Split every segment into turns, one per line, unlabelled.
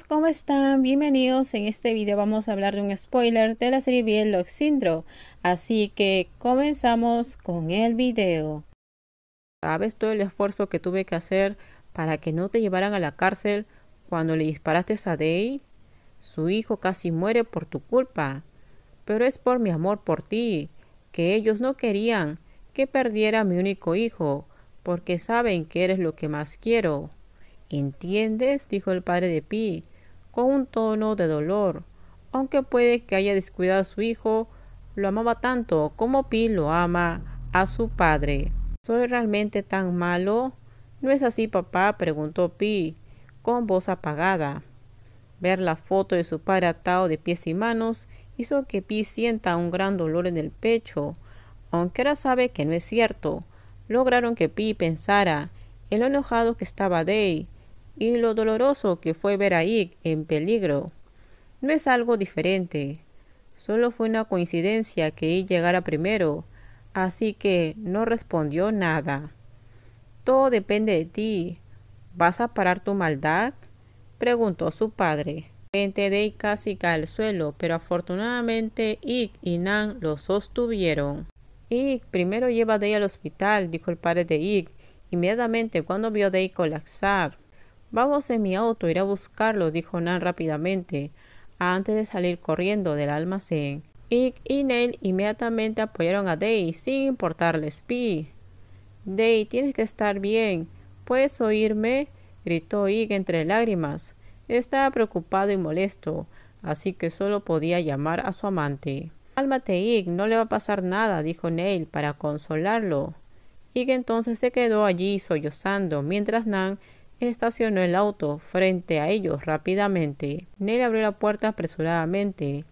¿cómo están? Bienvenidos. En este video vamos a hablar de un spoiler de la serie Bielog Syndrome. Así que comenzamos con el video. ¿Sabes todo el esfuerzo que tuve que hacer para que no te llevaran a la cárcel cuando le disparaste a Day? Su hijo casi muere por tu culpa. Pero es por mi amor por ti, que ellos no querían que perdiera a mi único hijo, porque saben que eres lo que más quiero. ¿Entiendes? dijo el padre de Pi, con un tono de dolor. Aunque puede que haya descuidado a su hijo, lo amaba tanto como Pi lo ama a su padre. ¿Soy realmente tan malo? ¿No es así, papá? preguntó Pi, con voz apagada. Ver la foto de su padre atado de pies y manos hizo que Pi sienta un gran dolor en el pecho, aunque ahora sabe que no es cierto. Lograron que Pi pensara en lo enojado que estaba Day y lo doloroso que fue ver a Ig en peligro. No es algo diferente. Solo fue una coincidencia que Ig llegara primero, así que no respondió nada. Todo depende de ti. ¿Vas a parar tu maldad? preguntó su padre. Gente de casi cae al suelo, pero afortunadamente Ig y Nan lo sostuvieron. Ig, primero lleva a Day al hospital, dijo el padre de Ig, inmediatamente cuando vio a Day colapsar. Vamos en mi auto, iré a buscarlo, dijo Nan rápidamente, antes de salir corriendo del almacén. Ig y Neil inmediatamente apoyaron a Day, sin importarles Pi. Day, tienes que estar bien. ¿Puedes oírme? gritó Ig entre lágrimas. Estaba preocupado y molesto, así que solo podía llamar a su amante. Cálmate, Ig, no le va a pasar nada, dijo Neil para consolarlo. Ig entonces se quedó allí sollozando, mientras Nan estacionó el auto frente a ellos rápidamente. Nell abrió la puerta apresuradamente.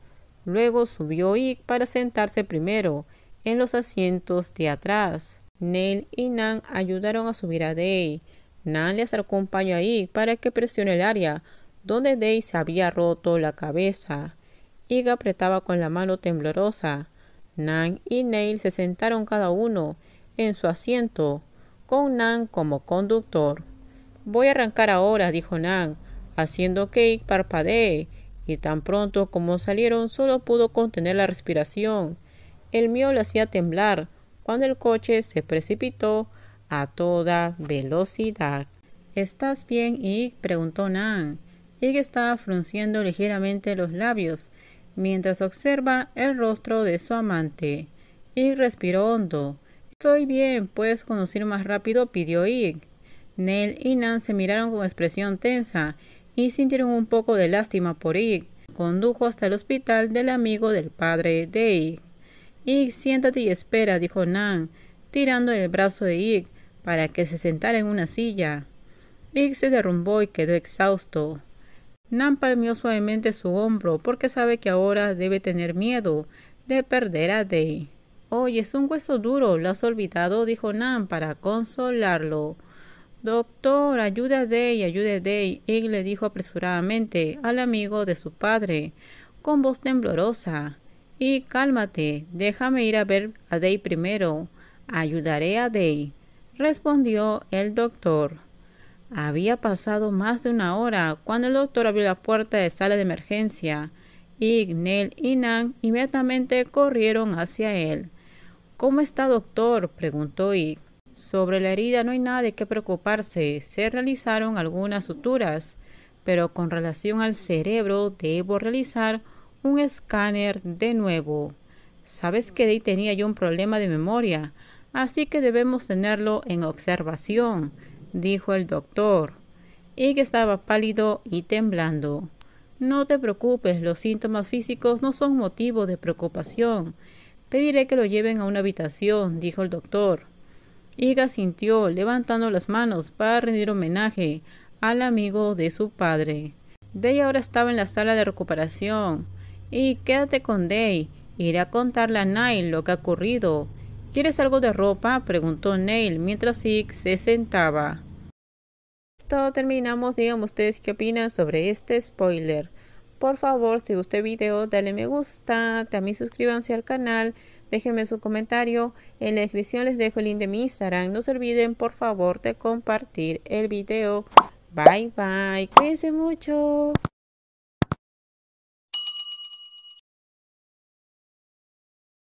Luego subió Ig para sentarse primero en los asientos de atrás. Nell y Nan ayudaron a subir a Day. Nan le acercó un paño a Ig para que presione el área donde Day se había roto la cabeza. Ig apretaba con la mano temblorosa. Nan y Neil se sentaron cada uno en su asiento, con Nan como conductor. Voy a arrancar ahora, dijo Nan, haciendo que parpadee, y tan pronto como salieron solo pudo contener la respiración. El mío le hacía temblar cuando el coche se precipitó a toda velocidad. ¿Estás bien, Ig? preguntó Nan. Ig estaba frunciendo ligeramente los labios mientras observa el rostro de su amante. Ig respiró hondo. Estoy bien, ¿puedes conducir más rápido? pidió Ig. Nell y Nan se miraron con expresión tensa y sintieron un poco de lástima por Ig. Condujo hasta el hospital del amigo del padre de Ig. Siéntate y espera, dijo Nan, tirando el brazo de Ig para que se sentara en una silla. Ig se derrumbó y quedó exhausto. Nan palmeó suavemente su hombro porque sabe que ahora debe tener miedo de perder a Day. Oye, es un hueso duro, lo has olvidado, dijo Nan para consolarlo. Doctor, ayude a Day, ayude a Day, Ig le dijo apresuradamente al amigo de su padre, con voz temblorosa. Y cálmate, déjame ir a ver a Day primero. Ayudaré a Day, respondió el doctor. Había pasado más de una hora cuando el doctor abrió la puerta de sala de emergencia. Ig, Nell y Nan inmediatamente corrieron hacia él. ¿Cómo está, doctor? preguntó Ig. Sobre la herida no hay nada de qué preocuparse. Se realizaron algunas suturas, pero con relación al cerebro debo realizar un escáner de nuevo. Sabes que Day tenía yo un problema de memoria, así que debemos tenerlo en observación, dijo el doctor. Y que estaba pálido y temblando. No te preocupes, los síntomas físicos no son motivo de preocupación. Pediré que lo lleven a una habitación, dijo el doctor. Iga sintió, levantando las manos para rendir homenaje al amigo de su padre. Day ahora estaba en la sala de recuperación. Y quédate con Day. Iré a contarle a Neil lo que ha ocurrido. ¿Quieres algo de ropa? preguntó Neil mientras Ig se sentaba. Esto terminamos. Díganme ustedes qué opinan sobre este spoiler. Por favor, si gustó el video, dale me gusta. También suscríbanse al canal Déjenme su comentario. En la descripción les dejo el link de mi Instagram. No se olviden, por favor, de compartir el video. Bye, bye. Cuídense mucho.